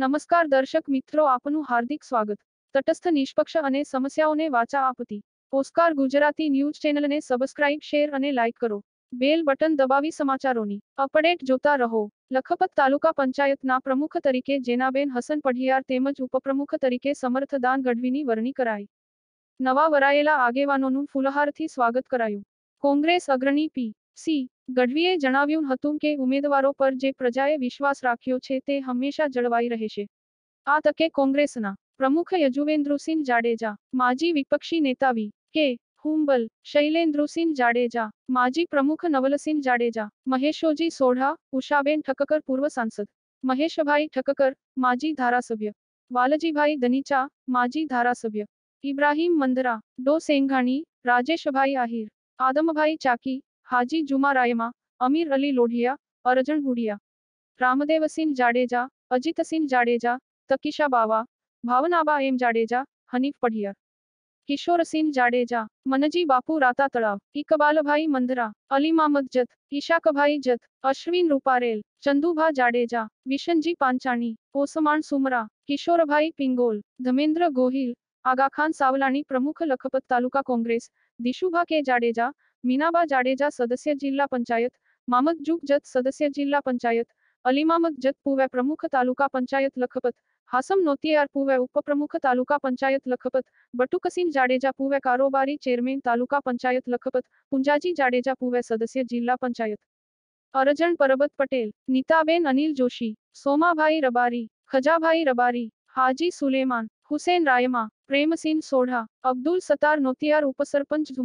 નમસ્કાર દર્શક મિત્રો, આપનું હાર્દિક સ્વાગત. તટસ્થ નિષ્પક્ષ અને સમસ્યાઓને વાચા આપતી ઓસ્કાર ગુજરાતી ન્યૂઝ ચેનલને સબસ્ક્રાઇબ, શેર અને લાઇક કરો. બેલ બટન દબાવી સમાચારોની અપડેટ જોતા રહો. લખપત તાલુકા પંચાયતના પ્રમુખ તરીકે જેનાબેન હસન પઢિયાર તેમજ ઉપપ્રમુખ તરીકે સમર્થદાન ગઢવીની વરણી કરાઈ. નવા વરાયેલા આગેવાનોનું ફૂલહારથી સ્વાગત કરાયું. કોંગ્રેસ અગ્રણી પી. સી. ગઢવીએ જણાવ્યું હતું કે ઉમેદવારો પર જે પ્રજાએ વિશ્વાસ રાખ્યો છે તે હંમેશા જળવાઈ રહેશે આ તકે કોંગ્રેસના પ્રમુખ યજુવેન્દ્રસિંહ જાડેજા માજી વિપક્ષી નેતા વી કે હુંબલ શૈલેન્દ્રસિંહ જાડેજા માજી પ્રમુખ નવલસિંહ જાડેજા મહેશોજી સોઢા ઉષાબેન ઠક્કર પૂર્વ સાંસદ મહેશભાઈ ઠક્કર માજી ધારાસભ્ય વાલજીભાઈ દનીચા માજી ધારાસભ્ય ઇબ્રાહીમ મંદરા ડો સેંઘાણી રાજેશભાઈ આહિર આદમભાઈ ચાકી हाजी जुमा रायमा अमीर अली लोढ़िया, अरजन हुडिया, रामदेव सिंह जाडेजा, अजित सिंह जाडेजा, तकिशा बावा, भावनाबा एम जाडेजा, हनीफ पढ़िया किशोर सिंह जाडेजा, मनजी बापू राता तड़ाव इकबाल भाई मंदरा अली मामद जत ईशाक भाई जत, अश्विन रूपारेल चंदूभा जाडेजा, विशनजी पांचाणी, ओसमान सुमरा किशोर भाई पिंगोल, धमेंद्र गोहिल आगा खान सावलानी प्रमुख लखपत तालुका कांग्रेस, दिशुभा के जाडेजा મીનાબા જાડેજા સદસ્ય જિલ્લા પંચાયત મામદ જુગ જત સદસ્ય જિલ્લા પંચાયત અલીમામદ જત પુવે પ્રમુખ તાલુકા પંચાયત લખપત હાસમ નોતિયાર પુવે ઉપપ્રમુખ તાલુકા પંચાયત લખપત બટુકસીન જાડેજા પુવે કારોબારી ચેરમેન તાલુકા પંચાયત લખપત પુંજાજી જાડેજા પુવે સદસ્ય જિલ્લા પંચાયત અરજણ પરબત પટેલ નીતાબેન અનિલ જોશી સોમાભાઈ રબારી ખજાભાઈ રબારી હાજી સુલેમાન હુસેન રાયમા પ્રેમસિંહ સોઢા અબ્દુલ સત્તાર નોતિયાર ઉપસરપંચ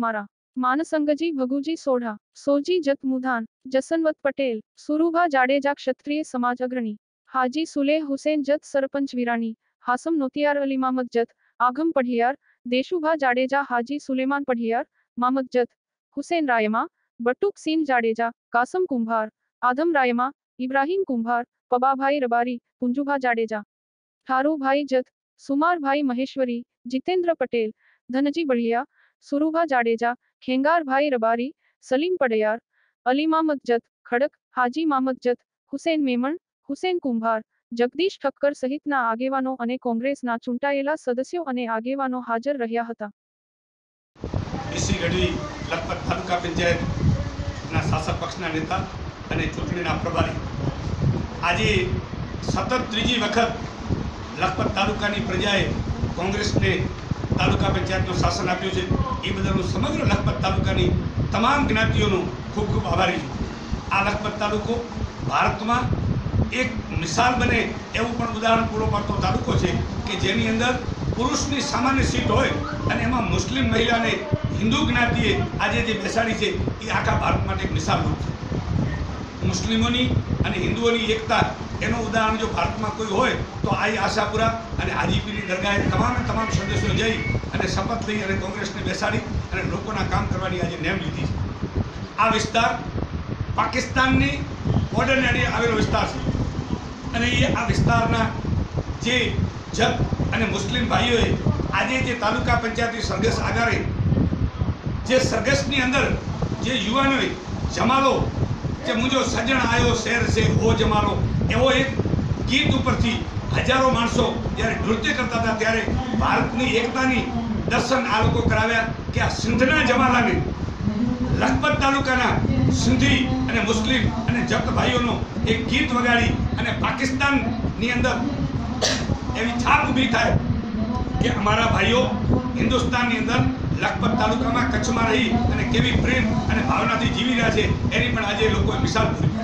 मानसंगजी भगुजी सोढ़ा, सोजी जत मुधान, जसनवत पटेल, सुरुभा जाडेजा क्षत्रिय समाज अग्रणी, हाजी सुलेह हुसैन जत सरपंच वीरानी, हासम नोतियार अली मामद जत आगम पढ़ियार, देशुभा जाडेजा हाजी सुलेमान पढ़ियार मामद जत, हुसैन रायमा, बटुक सिंह जाडेजा, कासम कुंभार, आदम रायमा, इब्राहिम कुंभार पबा भाई रबारी कुंजुभा जाडेजा थारू भाई जत सुमार भाई महेश्वरी, जितेंद्र पटेल, धनजी बढ़िया, सुरुभा जाडेजा ખેંગારભાઈ રબારી, સલીમ પડિયાર, અલી મામદ જત, ખડક, હાજી મામદજત હુસેન મેમણ, હુસેન કુંભાર, જગદીશ ઠક્કર સહિતના આગેવાનો અને કોંગ્રેસના ચૂંટાયેલા સદસ્યો અને આગેવાનો હાજર રહ્યા હતા. ઈસી ઘડી લખપત તાલુકા પંચાયતના શાસક પક્ષના નેતા અને ચૂંટણીના પ્રભારી. આજે સતત ત્રીજી વખત લખપત તાલુકાની પ્રજાએ કોંગ્રેસને તાલુકા પંચાયતનું શાસન આપ્યું છે. એ બદલ સમગ્ર લખપત તાલુકાની તમામ જ્ઞાતિઓનો ખૂબ ખૂબ આભારી છું. આ લખપત તાલુકો ભારતમાં એક મિસાલ બને એવું પણ ઉદાહરણ પૂરો પાડતો તાલુકો છે કે જેની અંદર પુરુષની સામાન્ય સીટ હોય અને એમાં મુસ્લિમ મહિલાને હિન્દુ જ્ઞાતિએ આજે જે બેસાડી છે, એ આખા ભારત માટે એક મિસાલરૂપ છે. મુસ્લિમોની અને હિન્દુઓની એકતા એનું ઉદાહરણ જો ભારતમાં કોઈ હોય, તો આઈ આશાપુરા અને આજીપીની દરગાહે તમામે તમામ સદસ્યો જઈ અને શપથ લઈ અને કોંગ્રેસને બેસાડી અને લોકોના કામ કરવાની આજે નેમ લીધી છે. આ વિસ્તાર પાકિસ્તાનની બોર્ડરને અડીને આવેલો વિસ્તાર છે. અને એ આ વિસ્તારના જે જત અને મુસ્લિમ ભાઈઓએ આજે જે તાલુકા પંચાયતની સરઘસ આધારે જે સરઘસની અંદર જે યુવાનોએ જમાલો, જે મુંજો સજણ આવ્યો શેર છે હો જમાલો એવો એક ગીત ઉપરથી હજારો માણસો જ્યારે નૃત્ય કરતા હતા, ત્યારે ભારતની એકતાની દર્શન આ લોકો કરાવ્યા કે આ સિંધના જમાનાને લખપત તાલુકાના સિંધી અને મુસ્લિમ અને જપ્ત ભાઈઓનો એક ગીત વગાડી અને પાકિસ્તાનની અંદર એવી છાપ ઊભી થાય કે અમારા ભાઈઓ હિન્દુસ્તાનની અંદર લખપત તાલુકામાં કચ્છમાં રહી અને કેવી પ્રેમ અને ભાવનાથી જીવી રહ્યા છે, એની પણ આજે લોકોએ મિસાલ પૂરી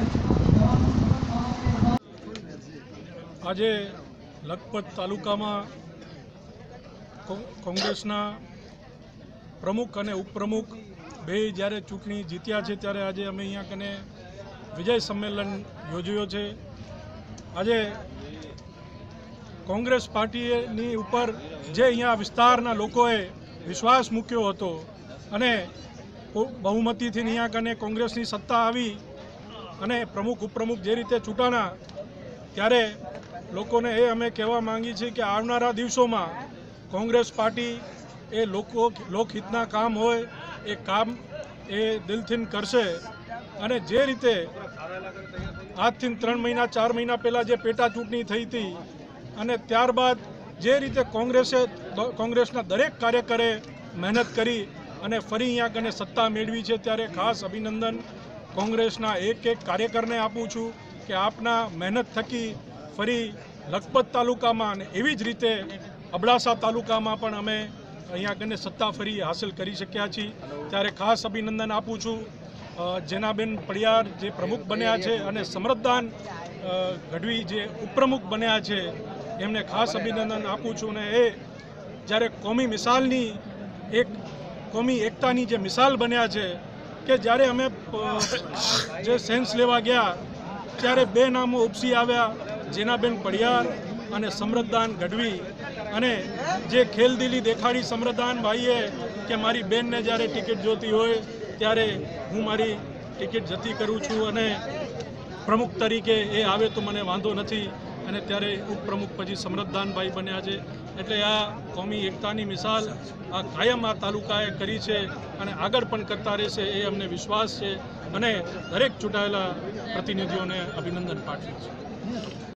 આજે લખપત તાલુકામાં કોંગ્રેસના પ્રમુખ અને ઉપપ્રમુખ બે જ્યારે ચૂંટણી જીત્યા છે ત્યારે આજે અમે અહીંયા કને વિજય સંમેલન યોજ્યો છે. આજે કોંગ્રેસ પાર્ટીની ઉપર જે અહીંયા વિસ્તારના લોકોએ વિશ્વાસ મૂક્યો હતો અને બહુમતીથી અહીંયા કને કોંગ્રેસની સત્તા આવી અને પ્રમુખ, ઉપપ્રમુખ જે રીતે ચૂંટાણા, ત્યારે લોકોને એ અમે કહેવા માંગીએ છીએ કે આવનારા દિવસોમાં કોંગ્રેસ પાર્ટી એ લોકો લોકહિતના કામ હોય, એ કામ એ દિલથી કરશે. અને જે રીતે આજથી ત્રણ મહિના, ચાર મહિના પહેલાં જે પેટા ચૂંટણી થઈ હતી અને ત્યારબાદ જે રીતે કોંગ્રેસે કોંગ્રેસના દરેક કાર્યકરે મહેનત કરી અને ફરી અહીંયા કને સત્તા મેળવી છે, ત્યારે ખાસ અભિનંદન કોંગ્રેસના એક એક કાર્યકરને આપું છું કે આપના મહેનત થકી ફરી લખપત તાલુકામાં અને એવી જ રીતે અબડાસા તાલુકામાં પણ અમે અહીંયા કને સત્તા ફરી હાંસલ કરી શક્યા છીએ. ત્યારે ખાસ અભિનંદન આપું છું જેનાબેન પડિયાર જે પ્રમુખ બન્યા છે અને સમરદાન ગઢવી જે ઉપપ્રમુખ બન્યા છે, એમને ખાસ અભિનંદન આપું છું અને એ જ્યારે કોમી મિસાલની એક, કોમી એકતાની જે મિસાલ બન્યા છે કે જ્યારે અમે જે સેન્સ લેવા ગયા, ત્યારે બે નામો ઉપસી આવ્યા જેનાબેન પડિયાર અને સમૃદ્ધાન ગઢવી અને જે ખેલદિલી દેખાડી સમૃદ્ધાન ભાઈએ કે મારી બેનને જ્યારે ટિકિટ જોતી હોય ત્યારે હું મારી ટિકિટ જતી કરું છું અને પ્રમુખ તરીકે એ આવે તો મને વાંધો નથી. અને ત્યારે ઉપપ્રમુખ પછી સમૃદ્ધાનભાઈ બન્યા છે. એટલે આ કોમી એકતાની મિસાલ આ કાયમ આ તાલુકાએ કરી છે અને આગળ પણ કરતા રહેશે એ અમને વિશ્વાસ છે. અને દરેક ચૂંટાયેલા પ્રતિનિધિઓને અભિનંદન પાઠવું છું.